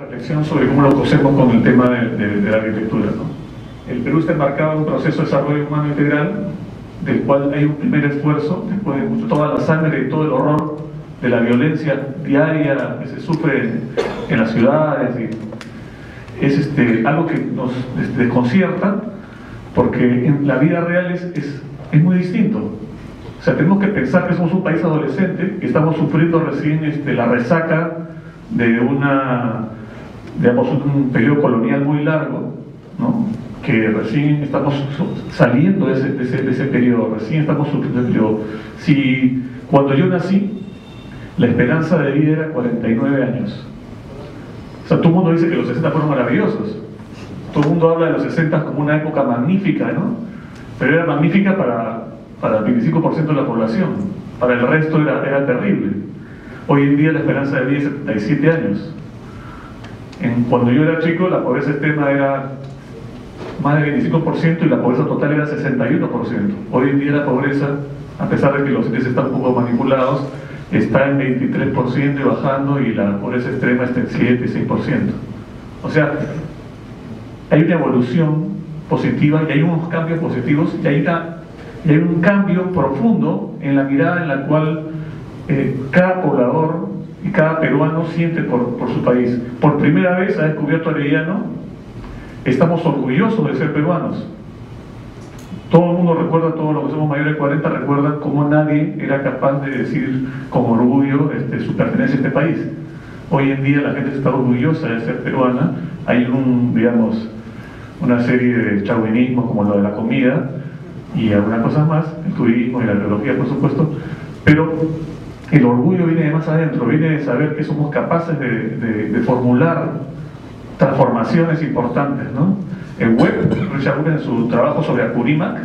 reflexión sobre cómo lo cosemos con el tema de, la arquitectura. El Perú está embarcado en un proceso de desarrollo humano integral, del cual hay un primer esfuerzo, después de toda la sangre y todo el horror de la violencia diaria que se sufre en, las ciudades. Es este, algo que nos desconcierta, porque en la vida real es, es, muy distinto. O sea, tenemos que pensar que somos un país adolescente, que estamos sufriendo recién este, la resaca de una digamos, un periodo colonial muy largo, ¿no? que recién estamos saliendo de ese, de ese, periodo, recién estamos sufriendo el periodo. Si cuando yo nací, la esperanza de vida era 49 años. O sea, todo el mundo dice que los 60 fueron maravillosos. Todo el mundo habla de los 60 como una época magnífica, ¿no? Pero era magnífica para, para el 25% de la población. Para el resto era, era terrible. Hoy en día la esperanza de vida es 77 años cuando yo era chico, la pobreza extrema era más del 25% y la pobreza total era 61%. Hoy en día la pobreza, a pesar de que los índices están un poco manipulados, está en 23% y bajando y la pobreza extrema está en 7 y 6%. O sea, hay una evolución positiva y hay unos cambios positivos y hay, hay un cambio profundo en la mirada en la cual eh, cada poblador y cada peruano siente por, su país. Por primera vez ha descubierto Arellano, estamos orgullosos de ser peruanos. Todo el mundo recuerda, todos los que somos mayores de 40 recuerdan cómo nadie era capaz de decir con orgullo este, su pertenencia a este país. Hoy en día la gente está orgullosa de ser peruana, hay un, digamos, una serie de chauvinismos como lo de la comida y algunas cosas más, el turismo y la arqueología por supuesto, pero el orgullo viene de más adentro, viene de saber que somos capaces de, formular transformaciones importantes. ¿no? El web, Richard en su trabajo sobre Apurímac,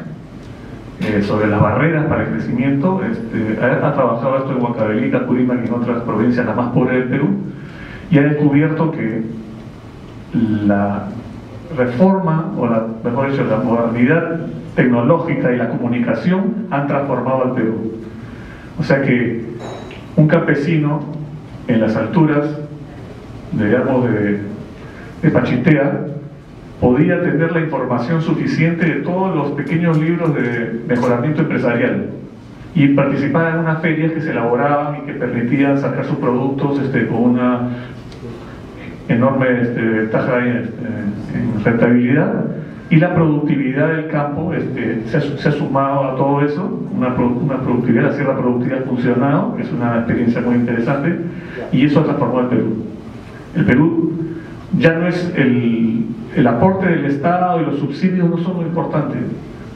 eh, sobre las barreras para el crecimiento, este, ha, trabajado esto en Huancavelica, Apurímac y en otras provincias las más pobres del Perú, y ha descubierto que la reforma, o mejor dicho, la modernidad tecnológica y la comunicación han transformado al Perú. O sea que un campesino en las alturas, digamos, de, de Pachitea, podía tener la información suficiente de todos los pequeños libros de mejoramiento empresarial y participar en unas ferias que se elaboraban y que permitían sacar sus productos este, con una enorme este, ventaja en rentabilidad y la productividad del campo este, se, ha, sumado a todo eso, una, productividad, la sierra productiva ha funcionado, es una experiencia muy interesante, y eso ha transformado el Perú. El Perú ya no es el, el aporte del Estado y los subsidios no son muy importantes.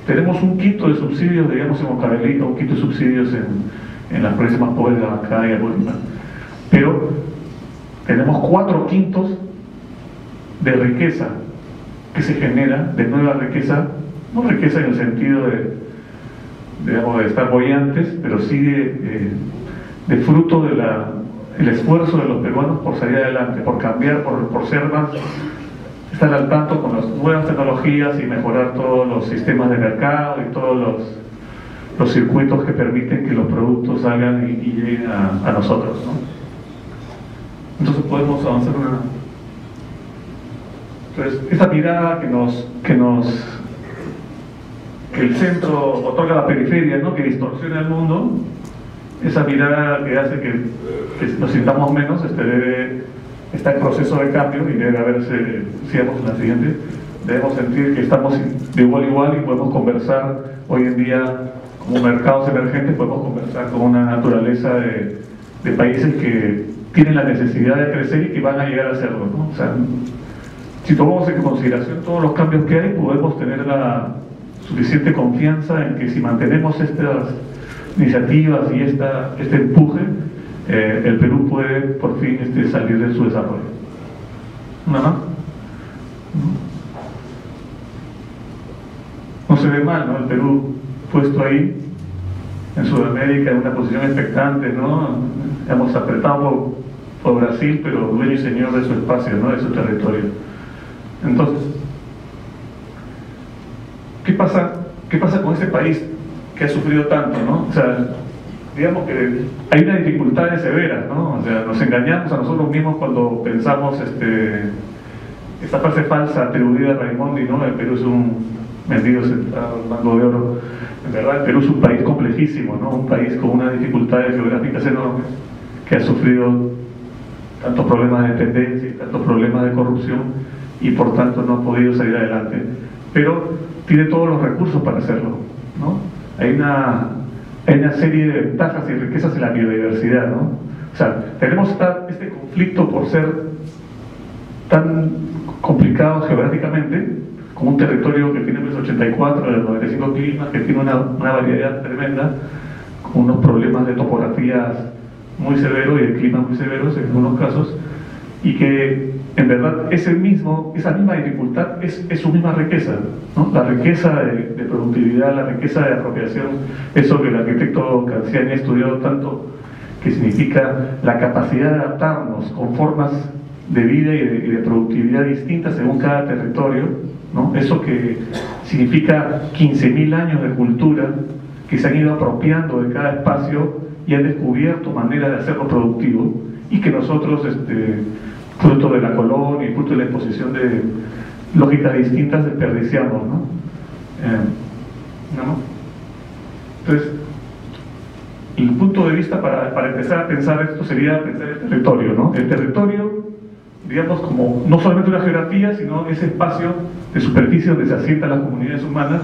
Tenemos un quinto de subsidios, digamos, en Mocabelica, un quinto de subsidios en, en las provincias más pobres de Bancada y Bolívar. Pero tenemos cuatro quintos de riqueza que se genera de nueva riqueza, no riqueza en el sentido de, digamos, de estar bollantes, pero sí de, fruto del esfuerzo de los peruanos por salir adelante, por cambiar, por, ser más, estar al tanto con las nuevas tecnologías y mejorar todos los sistemas de mercado y todos los, los circuitos que permiten que los productos salgan y, lleguen a, nosotros. Entonces podemos avanzar una entonces, esa mirada que nos, que nos el centro otorga a la periferia, ¿no? que distorsiona el mundo, esa mirada que hace que, nos sintamos menos, este debe, está en proceso de cambio y debe haberse, sigamos en la siguiente, debemos sentir que estamos de igual a igual y podemos conversar hoy en día como mercados emergentes, podemos conversar con una naturaleza de, de países que tienen la necesidad de crecer y que van a llegar a hacerlo. ¿no? O sea, si tomamos en consideración todos los cambios que hay, podemos tener la suficiente confianza en que si mantenemos estas iniciativas y esta, este empuje, eh, el Perú puede por fin este, salir de su desarrollo. ¿Nada más? No se ve mal, ¿no? El Perú puesto ahí, en Sudamérica, en una posición expectante, ¿no? Hemos apretado por, por Brasil, pero dueño y señor de su espacio, ¿no? De su territorio. Entonces, ¿qué pasa, ¿qué pasa con ese país que ha sufrido tanto? ¿no? O sea, digamos que hay una dificultades severas, ¿no? O sea, nos engañamos a nosotros mismos cuando pensamos este, esta frase falsa atribuida a Raimondi, ¿no? El Perú es un sentado mango de oro. En verdad, el Perú es un país complejísimo, ¿no? Un país con unas dificultades geográficas enormes que ha sufrido tantos problemas de dependencia tantos problemas de corrupción y por tanto no ha podido salir adelante. Pero tiene todos los recursos para hacerlo, ¿no? Hay una hay una serie de ventajas y riquezas en la biodiversidad, ¿no? O sea, tenemos este conflicto por ser tan complicado geográficamente, con un territorio que tiene 84 de 95 climas, que tiene una, una, variedad tremenda, con unos problemas de topografías muy severos y de climas muy severos en algunos casos, y que en verdad ese mismo, esa misma dificultad es, es su misma riqueza, ¿no? la riqueza de, de, productividad, la riqueza de apropiación, eso que el arquitecto Canciani ha estudiado tanto, que significa la capacidad de adaptarnos con formas de vida y de, y de productividad distintas según cada territorio, ¿no? eso que significa 15.000 años de cultura que se han ido apropiando de cada espacio y han descubierto maneras de hacerlo productivo y que nosotros este, fruto de la colonia y fruto de la exposición de lógicas distintas desperdiciamos, ¿no? Eh, ¿no? Entonces, el punto de vista para, para, empezar a pensar esto sería pensar el territorio, ¿no? El territorio, digamos, como no solamente una geografía, sino ese espacio de superficie donde se asientan las comunidades humanas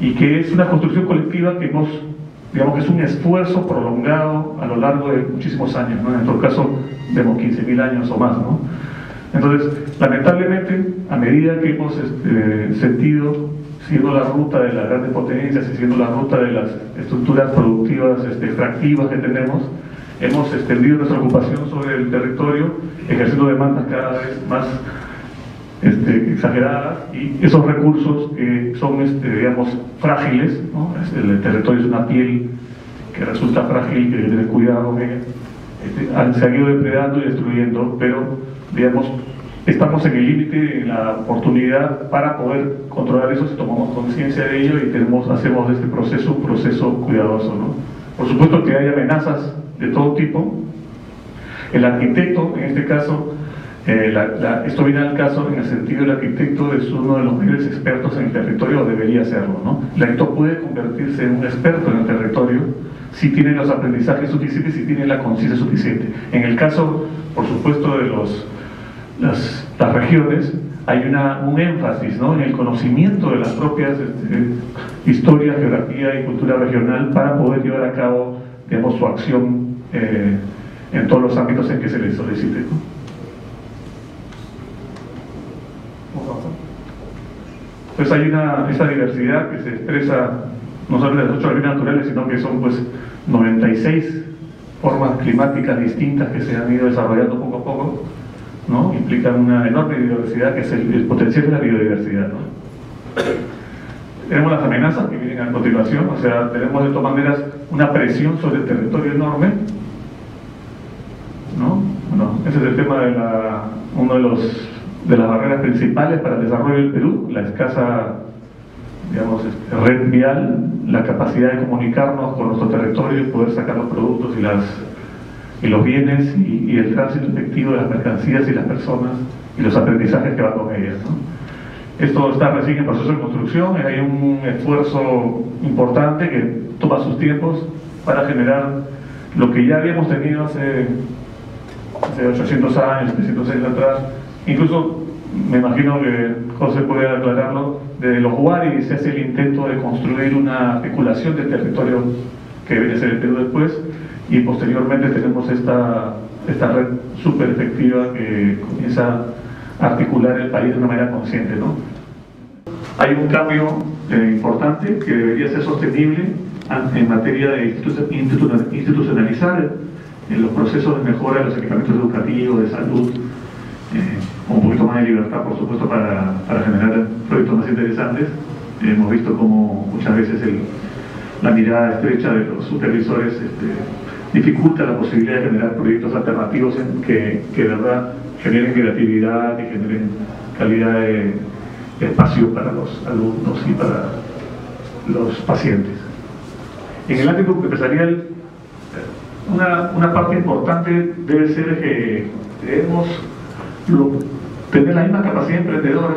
y que es una construcción colectiva que hemos digamos que es un esfuerzo prolongado a lo largo de muchísimos años, ¿no? en todo caso vemos 15.000 años o más. ¿no? Entonces, lamentablemente, a medida que hemos este, sentido, siendo la ruta de las grandes potencias y siendo la ruta de las estructuras productivas este, extractivas que tenemos, hemos extendido nuestra ocupación sobre el territorio, ejerciendo demandas cada vez más este, exageradas y esos recursos que son, este, digamos, frágiles, ¿no? el territorio es una piel que resulta frágil, que hay que tener cuidado, que este, han, se han ido depredando y destruyendo, pero, digamos, estamos en el límite, en la oportunidad para poder controlar eso si tomamos conciencia de ello y tenemos, hacemos de este proceso un proceso cuidadoso. ¿no? Por supuesto que hay amenazas de todo tipo. El arquitecto, en este caso, eh, la, esto viene al caso en el sentido del arquitecto es uno de los mayores expertos en el territorio, o debería serlo. ¿no? El arquitecto puede convertirse en un experto en el territorio si tiene los aprendizajes suficientes, si tiene la conciencia suficiente. En el caso, por supuesto, de los, las, las regiones, hay una, un énfasis ¿no? en el conocimiento de las propias este, historias, geografía y cultura regional para poder llevar a cabo digamos, su acción eh, en todos los ámbitos en que se les solicite. Entonces hay una, esa diversidad que se expresa no solo en las ocho bienes naturales, sino que son pues 96 formas climáticas distintas que se han ido desarrollando poco a poco, ¿no? implican una enorme biodiversidad que es el, el potencial de la biodiversidad. ¿no? Tenemos las amenazas que vienen a continuación, o sea, tenemos de todas maneras una presión sobre el territorio enorme, ¿no? Bueno, ese es el tema de la, uno de los de las barreras principales para el desarrollo del Perú, la escasa digamos, este, red vial, la capacidad de comunicarnos con nuestro territorio y poder sacar los productos y, las, y los bienes y, el tránsito efectivo de las mercancías y las personas y los aprendizajes que van con ellas. Esto está recién en proceso de construcción, hay un esfuerzo importante que toma sus tiempos para generar lo que ya habíamos tenido hace, hace 800 años, 700 años atrás, Incluso me imagino que José puede aclararlo, de los Huari se hace el intento de construir una especulación del territorio que debería ser el Perú después y posteriormente tenemos esta, esta red súper efectiva que comienza a articular el país de una manera consciente. ¿no? Hay un cambio eh, importante que debería ser sostenible en materia de institucionalizar en los procesos de mejora de los equipamientos educativos, de salud, eh, un poquito más de libertad, por supuesto, para, para generar proyectos más interesantes. Hemos visto cómo muchas veces la mirada estrecha de los supervisores este, dificulta la posibilidad de generar proyectos alternativos que, que de verdad generen creatividad y generen calidad de, de espacio para los alumnos y para los pacientes. En el ámbito empresarial Una, una parte importante debe ser que debemos tener la misma capacidad emprendedora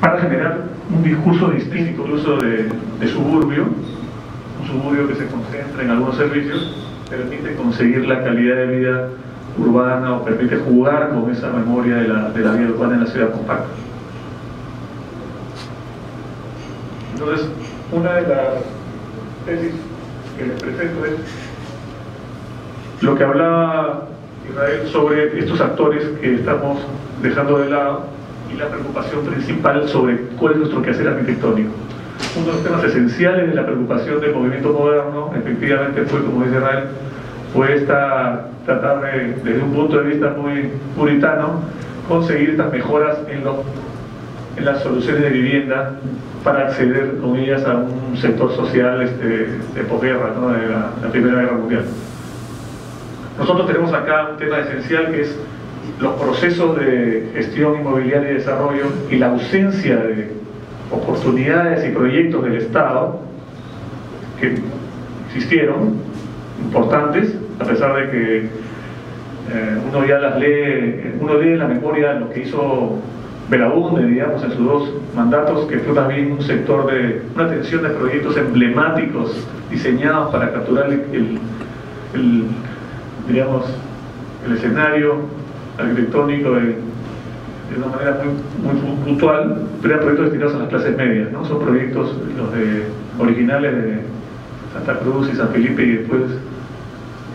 para generar un discurso distinto incluso de, suburbio, un suburbio que se concentra en algunos servicios, permite conseguir la calidad de vida urbana o permite jugar con esa memoria de la, de la vida urbana en la ciudad compacta. Entonces, una de las tesis que les presento es lo que hablaba Israel sobre estos actores que estamos dejando de lado y la preocupación principal sobre cuál es nuestro quehacer arquitectónico. Uno de los temas esenciales de la preocupación del movimiento moderno, efectivamente, fue, como dice Israel, fue esta, tratar de, desde un punto de vista muy puritano, conseguir estas mejoras en, en las soluciones de vivienda para acceder, con ellas, a un sector social este, de posguerra, ¿no? de la Primera Guerra Mundial. Nosotros tenemos acá un tema esencial que es los procesos de gestión inmobiliaria y desarrollo y la ausencia de oportunidades y proyectos del Estado que existieron, importantes, a pesar de que eh, uno ya las lee, uno lee la memoria lo que hizo Belabunde, digamos, en sus dos mandatos, que fue también un sector de una atención de proyectos emblemáticos diseñados para capturar el, digamos, el escenario arquitectónico de, una manera muy, muy, puntual, pero eran proyectos destinados a las clases medias, ¿no? Son proyectos, los de, originales de Santa Cruz y San Felipe y después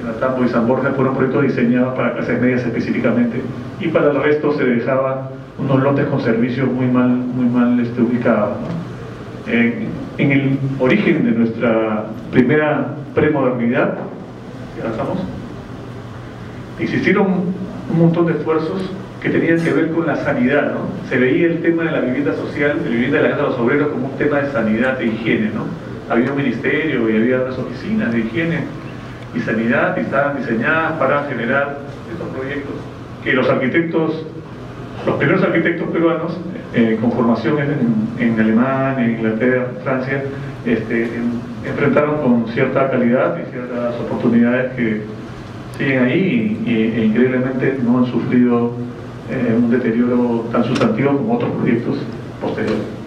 en Atambo y San Borja fueron proyectos diseñados para clases medias específicamente y para el resto se dejaban unos lotes con servicios muy mal, muy mal este, ubicados. En, en, el origen de nuestra primera premodernidad, ya estamos, existieron un montón de esfuerzos que tenían que ver con la sanidad, ¿no? Se veía el tema de la vivienda social, de la vivienda de la casa de los obreros como un tema de sanidad, de higiene, ¿no? Había un ministerio y había unas oficinas de higiene y sanidad y estaban diseñadas para generar estos proyectos que los arquitectos, los primeros arquitectos peruanos eh, con formación en, en, Alemania, en Inglaterra, Francia, este, enfrentaron con cierta calidad y ciertas oportunidades que siguen ahí e increíblemente no han sufrido eh, un deterioro tan sustantivo como otros proyectos posteriores.